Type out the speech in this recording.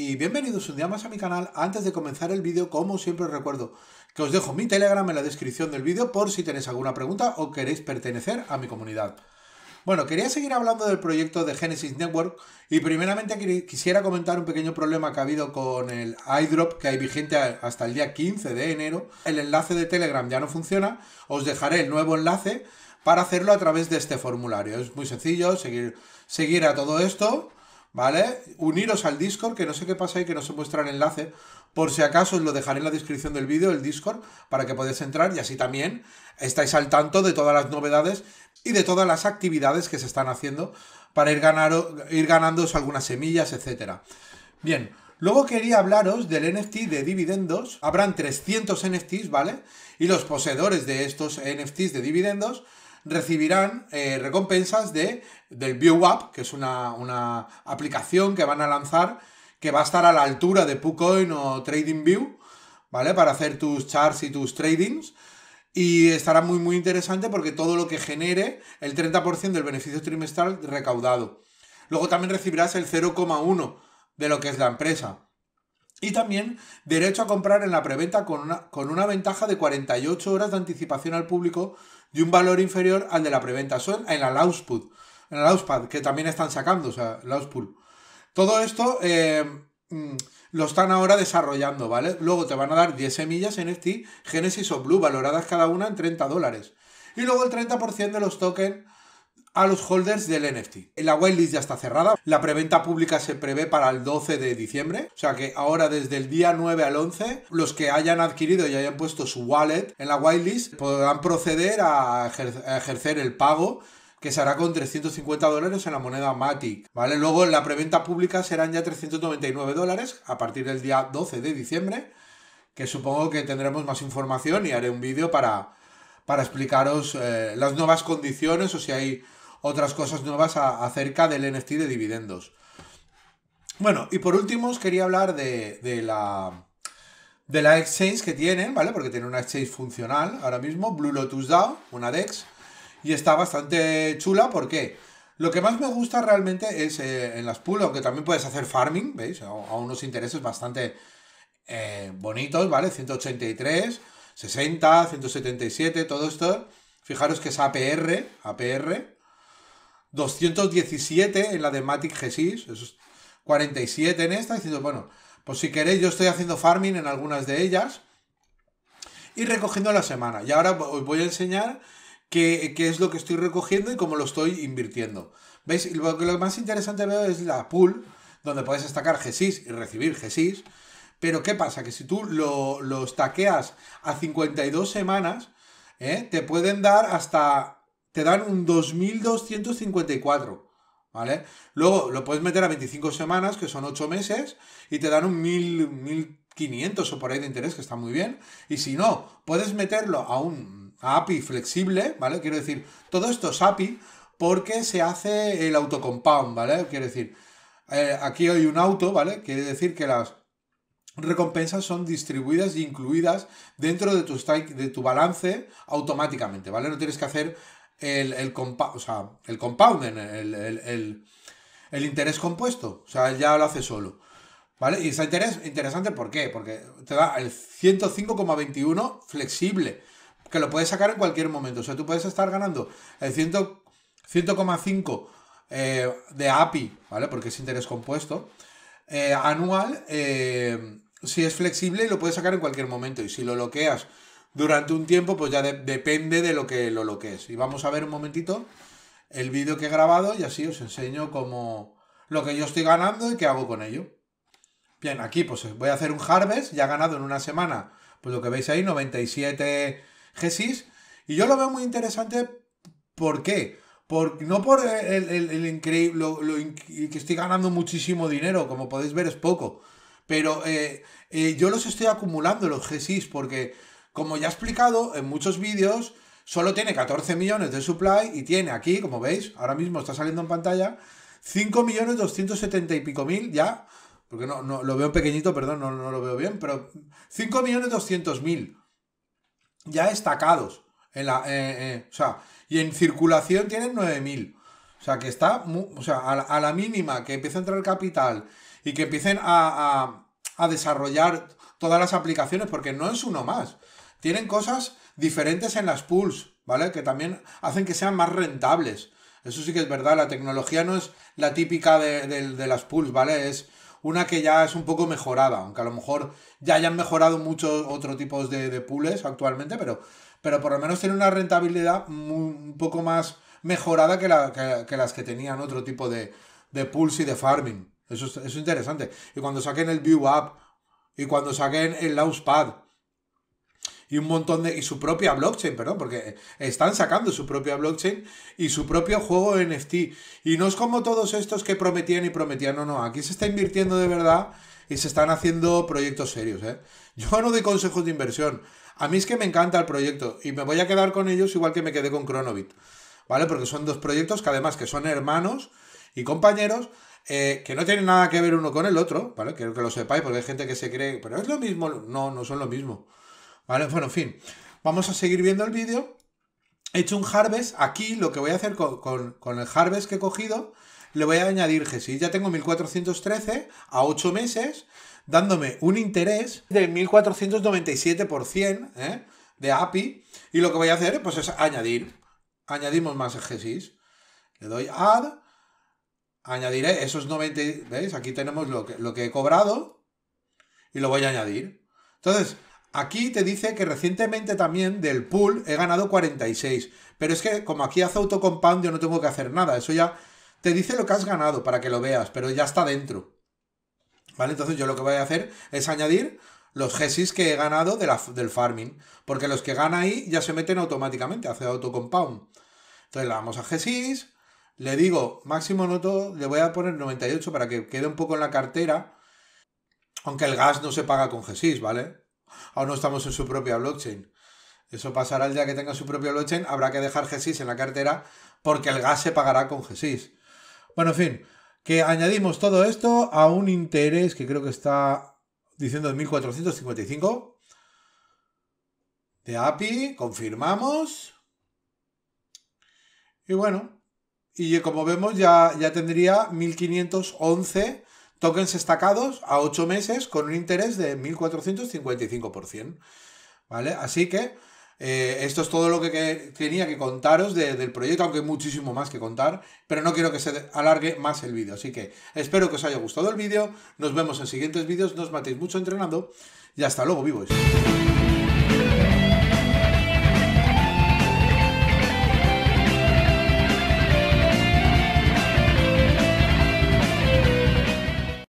y bienvenidos un día más a mi canal. Antes de comenzar el vídeo, como siempre os recuerdo que os dejo mi Telegram en la descripción del vídeo por si tenéis alguna pregunta o queréis pertenecer a mi comunidad. Bueno, quería seguir hablando del proyecto de Genesis Network y primeramente quisiera comentar un pequeño problema que ha habido con el iDrop que hay vigente hasta el día 15 de enero. El enlace de Telegram ya no funciona, os dejaré el nuevo enlace para hacerlo a través de este formulario. Es muy sencillo, seguir, seguir a todo esto, ¿vale? Uniros al Discord, que no sé qué pasa ahí, que no se muestra el enlace. Por si acaso os lo dejaré en la descripción del vídeo, el Discord, para que podáis entrar y así también estáis al tanto de todas las novedades y de todas las actividades que se están haciendo para ir, ganar, ir ganándoos algunas semillas, etcétera. Bien, luego quería hablaros del NFT de dividendos. Habrán 300 NFTs, ¿vale? Y los poseedores de estos NFTs de dividendos recibirán eh, recompensas de, del ViewUp, que es una, una, aplicación que van a lanzar que va a estar a la altura de PuCoin o TradingView, ¿vale? Para hacer tus charts y tus tradings. Y estará muy, muy interesante porque todo lo que genere, el 30% del beneficio trimestral recaudado. Luego también recibirás el 0,1% de lo que es la empresa. Y también derecho a comprar en la preventa con una, con una ventaja de 48 horas de anticipación al público y un valor inferior al de la preventa. Son en la Lauspud, en la Lauspad, que también están sacando, o sea, Lauspool. Todo esto eh, mm, lo están ahora desarrollando, ¿vale? Luego te van a dar 10 semillas NFT, Genesis o Blue, valoradas cada una en 30 dólares. Y luego el 30% de los tokens a los holders del NFT. La whitelist ya está cerrada. La preventa pública se prevé para el 12 de diciembre. O sea que ahora desde el día 9 al 11, los que hayan adquirido y hayan puesto su wallet en la whitelist podrán proceder a ejercer el pago que se hará con 350 dólares en la moneda Matic, ¿vale? Luego en la preventa pública serán ya 399 dólares a partir del día 12 de diciembre, que supongo que tendremos más información y haré un vídeo para, para explicaros eh, las nuevas condiciones o si hay otras cosas nuevas acerca del NFT de dividendos. Bueno, y por último os quería hablar de, la de la exchange que tienen, ¿vale? Porque tienen una exchange funcional ahora mismo, Blue Lotus DAO, una DEX, y está bastante chula porque lo que más me gusta realmente es eh, en las pools, aunque también puedes hacer farming, ¿veis? A, unos intereses bastante eh, bonitos, ¿vale? 183, 60, 177, todo esto. Fijaros que es APR, APR, 217 en la de Matic G6, eso 47 en esta, diciendo, bueno, pues si queréis yo estoy haciendo farming en algunas de ellas y recogiendo la semana. Y ahora os voy a enseñar qué, es lo que estoy recogiendo y cómo lo estoy invirtiendo. ¿Veis? Lo, lo más interesante veo es la pool, donde puedes destacar G6 y recibir G6. Pero ¿qué pasa? Que si tú lo, lo taqueas a 52 semanas, ¿eh? te pueden dar hasta te dan un 2.254, ¿vale? Luego lo puedes meter a 25 semanas, que son 8 meses, y te dan un 1.500 o por ahí de interés, que está muy bien. Y si no, puedes meterlo a un API flexible, ¿vale? Quiero decir, todo esto es API porque se hace el autocompound, ¿vale? Quiero decir, eh, aquí hay un auto, ¿vale? Quiere decir que las recompensas son distribuidas e incluidas dentro de tu, de tu balance automáticamente, ¿vale? No tienes que hacer el, el, o sea, el compounding, el, interés compuesto. O sea, ya lo hace solo. ¿Vale? Y es interés, interesante, ¿por qué? Porque te da el 105,21 flexible, que lo puedes sacar en cualquier momento. O sea, tú puedes estar ganando el 100,5 eh, de API, ¿vale? Porque es interés compuesto, eh, anual, eh, si es flexible, lo puedes sacar en cualquier momento. Y si lo bloqueas durante un tiempo, pues ya depende de lo que lo, lo que es. Y vamos a ver un momentito el vídeo que he grabado y así os enseño cómo lo que yo estoy ganando y qué hago con ello. Bien, aquí pues voy a hacer un harvest, ya he ganado en una semana, pues lo que veis ahí, 97 GSIS. Y yo lo veo muy interesante, ¿por qué? Por, no por el, increíble, lo, que estoy ganando muchísimo dinero, como podéis ver es poco, pero eh, eh, yo los estoy acumulando los GSIS porque como ya he explicado en muchos vídeos, solo tiene 14 millones de supply y tiene aquí, como veis, ahora mismo está saliendo en pantalla, 5 millones 270 y pico mil ya, porque no, no lo veo pequeñito, perdón, no, no lo veo bien, pero 5 millones 200 mil ya estacados. En la, eh, eh, o sea, y en circulación tienen 9.000. O sea, que está, o sea, a, la mínima que empiece a entrar capital y que empiecen a, a, desarrollar todas las aplicaciones, porque no es uno más. Tienen cosas diferentes en las pools, ¿vale? Que también hacen que sean más rentables. Eso sí que es verdad, la tecnología no es la típica de, de las pools, ¿vale? Es una que ya es un poco mejorada, aunque a lo mejor ya hayan mejorado muchos otros tipos de, de pools actualmente, pero, pero por lo menos tiene una rentabilidad un poco más mejorada que, las que tenían otro tipo de, de pools y de farming. Eso es, interesante. Y cuando saquen el View App y cuando saquen el Launchpad y un montón de. y su propia blockchain, perdón, porque están sacando su propia blockchain y su propio juego NFT. Y no es como todos estos que prometían y prometían, no, no, aquí se está invirtiendo de verdad y se están haciendo proyectos serios, ¿eh? Yo no doy consejos de inversión. A mí es que me encanta el proyecto y me voy a quedar con ellos igual que me quedé con Chronobit, ¿vale? Porque son dos proyectos que además que son hermanos y compañeros, eh, que no tienen nada que ver uno con el otro, ¿vale? Quiero que lo sepáis porque hay gente que se cree, pero es lo mismo, no, no son lo mismo. ¿Vale? Bueno, en fin, vamos a seguir viendo el vídeo. He hecho un harvest. Aquí lo que voy a hacer con, el harvest que he cogido, le voy a añadir GESIS. Ya tengo 1413 a 8 meses, dándome un interés del 1497% ¿eh? de API. Y lo que voy a hacer pues, es añadir. Añadimos más GESIS. Le doy add. Añadiré esos 90. ¿Veis? Aquí tenemos lo que, lo que he cobrado. Y lo voy a añadir. Entonces, Aquí te dice que recientemente también del pool he ganado 46. Pero es que como aquí hace autocompound yo no tengo que hacer nada. Eso ya te dice lo que has ganado para que lo veas, pero ya está dentro. ¿Vale? Entonces yo lo que voy a hacer es añadir los GESIS que he ganado del farming. Porque los que gana ahí ya se meten automáticamente, hace autocompound. Entonces le damos a GESIS, le digo máximo noto, le voy a poner 98 para que quede un poco en la cartera. Aunque el gas no se paga con GESIS, ¿vale? Aún no estamos en su propia blockchain. Eso pasará el día que tenga su propia blockchain, habrá que dejar GESIS en la cartera porque el gas se pagará con GESIS. Bueno, en fin, que añadimos todo esto a un interés que creo que está diciendo de 1455 de API, confirmamos. Y bueno, y como vemos ya, ya tendría 1511 tokens estacados a 8 meses con un interés de 1.455%. ¿Vale? Así que eh, esto es todo lo que, tenía que contaros del proyecto, aunque hay muchísimo más que contar, pero no quiero que se alargue más el vídeo. Así que espero que os haya gustado el vídeo, nos vemos en siguientes vídeos, no os matéis mucho entrenando y hasta luego, vivos.